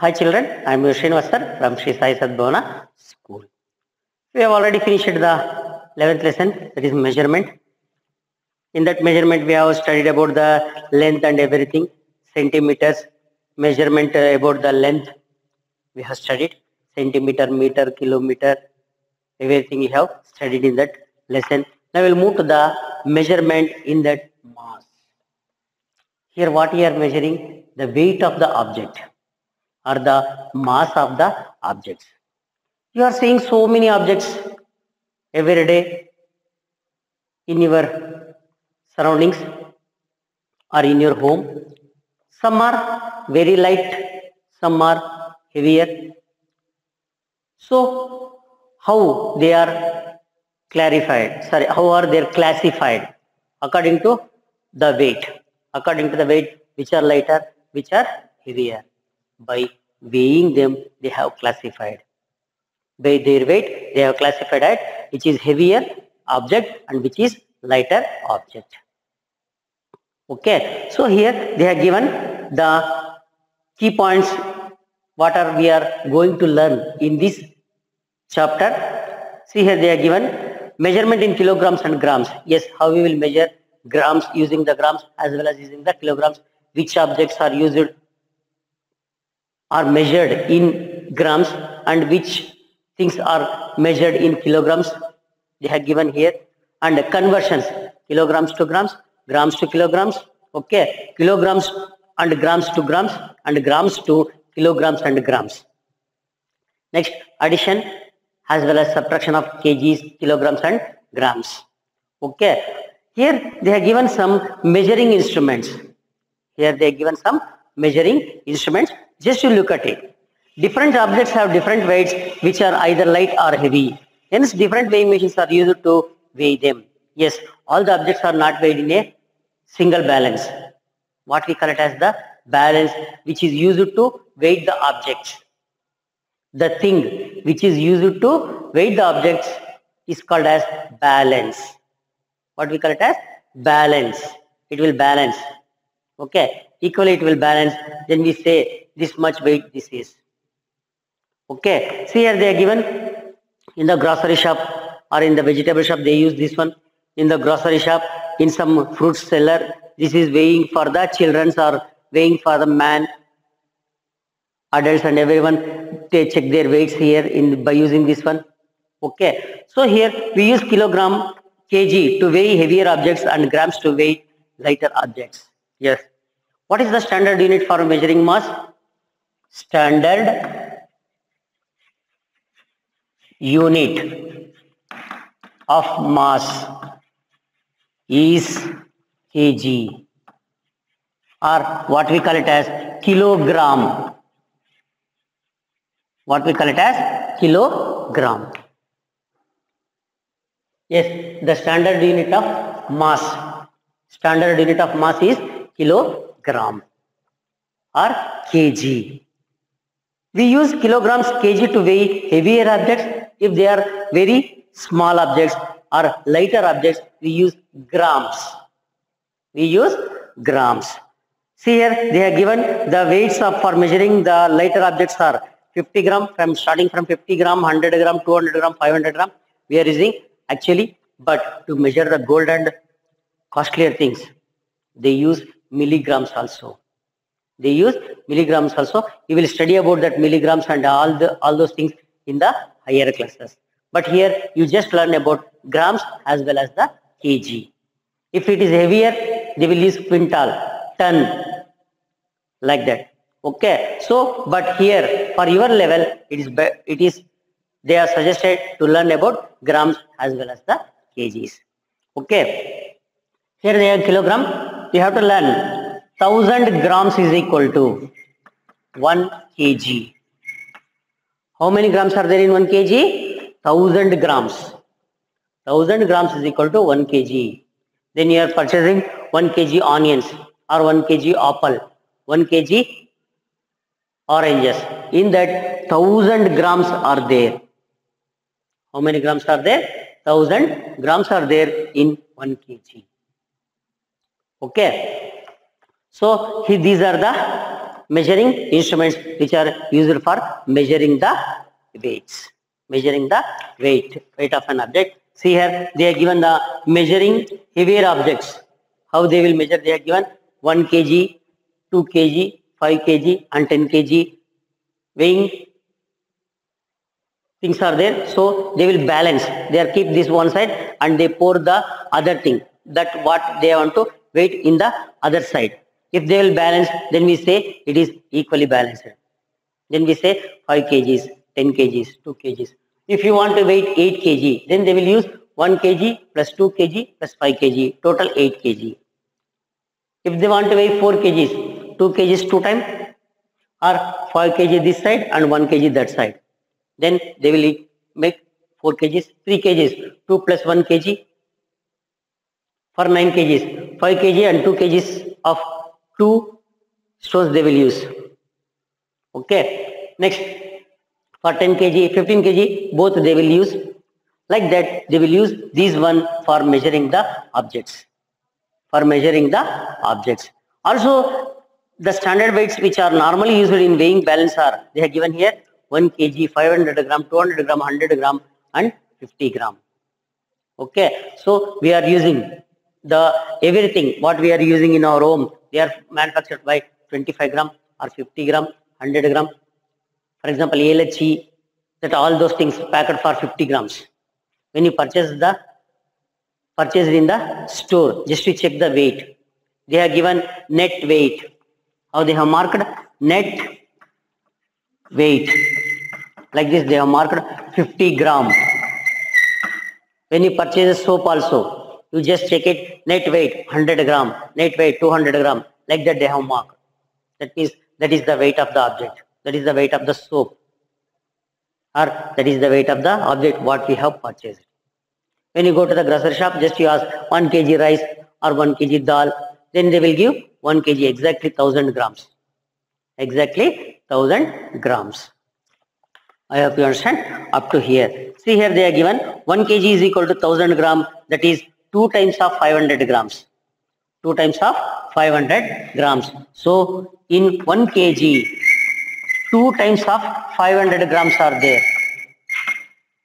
Hi children, I am Srinivas sir from Shree Sai Sadhbhaavana School. We have already finished the 11th lesson that is measurement. In that measurement we have studied about the length and everything, centimeters, measurement uh, about the length we have studied, centimeter, meter, kilometer, everything we have studied in that lesson. Now we'll move to the measurement in that mass. Here what we are measuring? The weight of the object or the mass of the objects. You are seeing so many objects every day in your surroundings or in your home. Some are very light, some are heavier. So, how they are clarified? Sorry, how are they classified? According to the weight. According to the weight, which are lighter, which are heavier. By weighing them, they have classified. By their weight, they have classified at which is heavier object and which is lighter object. Okay, so here they have given the key points what are we are going to learn in this chapter. See here they are given measurement in kilograms and grams. Yes, how we will measure grams using the grams as well as using the kilograms. Which objects are used are measured in grams and which things are measured in kilograms. They have given here and conversions kilograms to grams, grams to kilograms. Okay, kilograms and grams to grams and grams to kilograms and grams. Next, addition as well as subtraction of kgs, kilograms and grams. Okay, here they have given some measuring instruments. Here they have given some measuring instruments. Just to look at it. Different objects have different weights which are either light or heavy. Hence, different weighing machines are used to weigh them. Yes, all the objects are not weighed in a single balance. What we call it as the balance which is used to weigh the objects. The thing which is used to weigh the objects is called as balance. What we call it as balance. It will balance. Okay, equally it will balance. Then we say this much weight this is. Okay, see here they are given in the grocery shop or in the vegetable shop they use this one. In the grocery shop, in some fruit seller, this is weighing for the children's or weighing for the man, adults and everyone. They check their weights here in by using this one. Okay, so here we use kilogram, kg to weigh heavier objects and grams to weigh lighter objects. Yes. What is the standard unit for measuring mass? Standard unit of mass is kg. Or what we call it as kilogram. What we call it as kilogram. Yes the standard unit of mass. Standard unit of mass is kilogram or kg. We use kilograms kg to weigh heavier objects. If they are very small objects or lighter objects we use grams. We use grams. See here they have given the weights of for measuring the lighter objects are 50 gram from starting from 50 gram 100 gram 200 gram 500 gram. We are using actually but to measure the gold and costlier things they use milligrams also. They use milligrams also. You will study about that milligrams and all the all those things in the higher classes. But here you just learn about grams as well as the kg. If it is heavier they will use quintal ton like that. Okay. So but here for your level it is it is they are suggested to learn about grams as well as the kgs. Okay. Here they have kilogram you have to learn. 1000 grams is equal to 1 kg. How many grams are there in 1 kg? 1000 grams. 1000 grams is equal to 1 kg. Then you are purchasing 1 kg onions or 1 kg apple 1 kg oranges. In that 1000 grams are there. How many grams are there? 1000 grams are there in 1 kg okay so he, these are the measuring instruments which are used for measuring the weights. Measuring the weight, weight of an object. See here, they are given the measuring heavier objects. How they will measure? They are given 1 kg, 2 kg, 5 kg and 10 kg weighing things are there so they will balance they are keep this one side and they pour the other thing that what they want to weight in the other side. If they will balance then we say it is equally balanced. Then we say 5 kgs 10 kgs 2 kgs. If you want to weight 8 kg then they will use 1 kg plus 2 kg plus 5 kg total 8 kg. If they want to weigh 4 kgs 2 kgs 2 time or 5 kg this side and 1 kg that side then they will make 4 kgs 3 kgs 2 plus 1 kg for 9 kgs. 5 kg and 2 kgs of 2 stones they will use. Okay. Next for 10 kg 15 kg both they will use. Like that they will use these one for measuring the objects. For measuring the objects. Also the standard weights which are normally used in weighing balance are they are given here 1 kg 500 gram 200 gram 100 gram and 50 gram. Okay. So we are using the everything what we are using in our home they are manufactured by 25 gram or 50 gram 100 gram. For example elachi that all those things packed for 50 grams. When you purchase the purchased in the store just to check the weight. They have given net weight. How they have marked net weight. Like this they have marked 50 gram. When you purchase soap also you just check it net weight 100 gram net weight 200 gram like that they have marked that means that is the weight of the object. That is the weight of the soap. Or that is the weight of the object what we have purchased. When you go to the grocery shop just you ask 1 kg rice or 1 kg dal then they will give 1 kg exactly 1000 grams. Exactly 1000 grams. I hope you understand. Up to here. See here they are given 1 kg is equal to 1000 gram. That is 2 times of 500 grams. 2 times of 500 grams. So in 1 kg 2 times of 500 grams are there.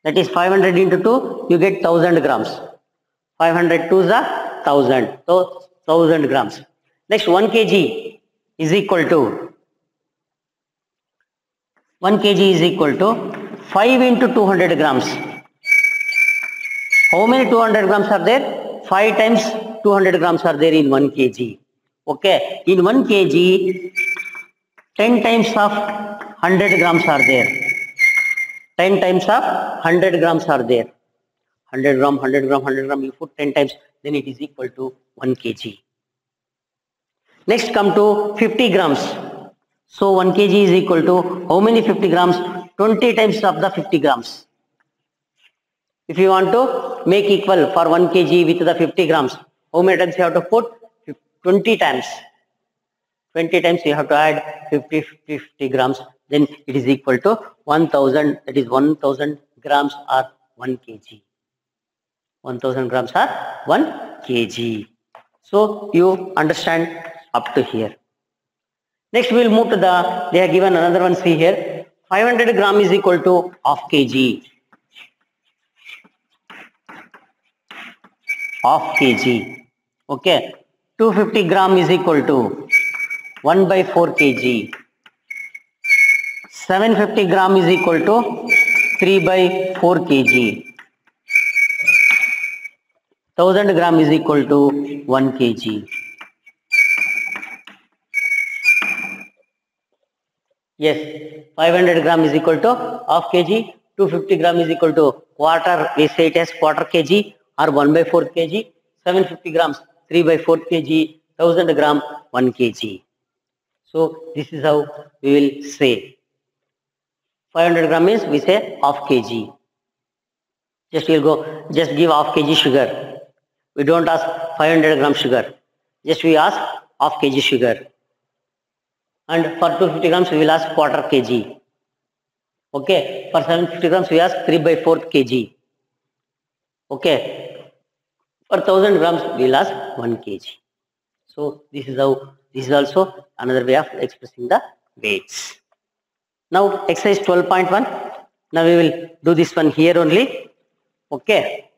That is 500 into 2 you get 1000 grams. 500 to the 1000 so 1000 grams. Next 1 kg is equal to 1 kg is equal to 5 into 200 grams how many 200 grams are there? 5 times 200 grams are there in 1 kg. Okay? In 1 kg 10 times of 100 grams are there. 10 times of 100 grams are there. 100 gram 100 gram 100 gram you put 10 times then it is equal to 1 kg. Next come to 50 grams. So 1 kg is equal to how many 50 grams? 20 times of the 50 grams if you want to make equal for 1 kg with the 50 grams how many times you have to put? 20 times. 20 times you have to add 50 50, 50 grams. Then it is equal to 1000 that is 1000 grams or 1 kg. 1000 grams are 1 kg. So you understand up to here. Next we will move to the they have given another one see here. 500 gram is equal to half kg half kg. Okay. 250 gram is equal to 1 by 4 kg. 750 gram is equal to 3 by 4 kg. 1000 gram is equal to 1 kg. Yes. 500 gram is equal to half kg. 250 gram is equal to quarter we say it as quarter kg or 1 by 4 kg 750 grams 3 by 4 kg 1000 gram 1 kg. So this is how we will say. 500 gram means we say half kg. Just we'll go just give half kg sugar. We don't ask 500 gram sugar. Just we ask half kg sugar. And for 250 grams we will ask quarter kg. Okay? For 750 grams we ask 3 by 4 kg okay for 1000 grams we will ask 1 kg so this is how this is also another way of expressing the weights. Now exercise 12.1. Now we will do this one here only. Okay.